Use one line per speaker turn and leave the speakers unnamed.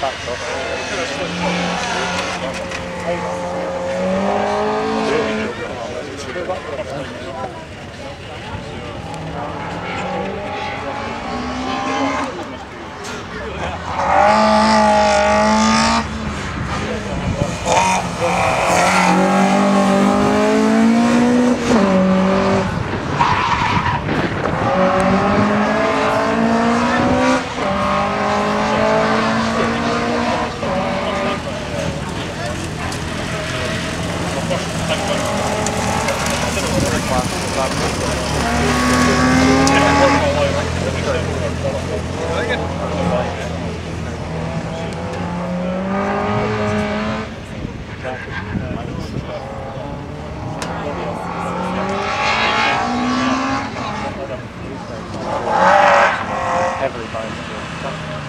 は
い。
Everybody's
doing